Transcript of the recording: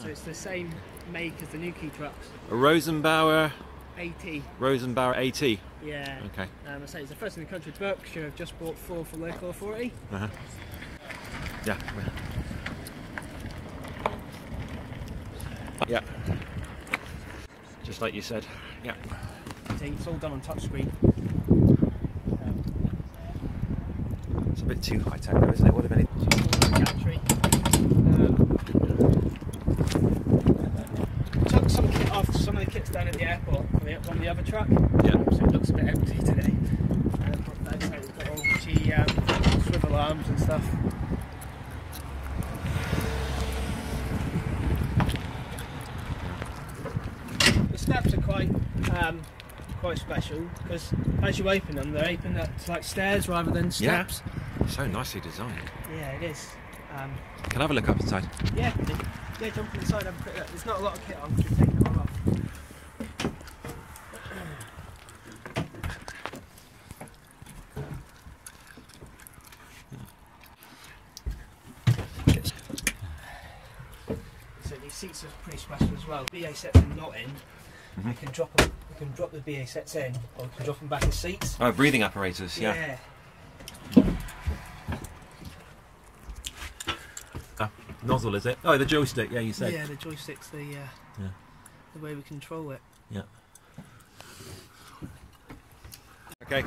So it's the same make as the new key trucks. A Rosenbauer, AT. Rosenbauer AT. Yeah. Okay. Um, I say it's the first in the country. Berkshire have just bought four for local authority. Uh-huh. Yeah. Yeah. Just like you said. Yeah. It's all done on touchscreen. It's a bit too high tech though, isn't it? What if any Gantry. Um, took some kit off some of the kits down at the airport on the, on the other truck. Yeah. So it looks a bit empty today. But that's how we've got all the um, swivel arms and stuff. The steps are quite um, quite special because as you open them, they're open at like stairs rather than Yeah. so nicely designed. Yeah, it is. Um, Can I have a look up inside? yeah, yeah, jump inside, have a quick look. There's not a lot of kit on, just taking it all off. So these seats are pretty special as well. BA sets are not in. You can drop them. You can drop the BA sets in, or you can drop them back as seats. Oh, breathing apparatus, yeah. yeah. Ah, nozzle is it? Oh, the joystick, yeah, you said. Yeah, the joystick's the uh, Yeah. the way we control it. Yeah. Okay.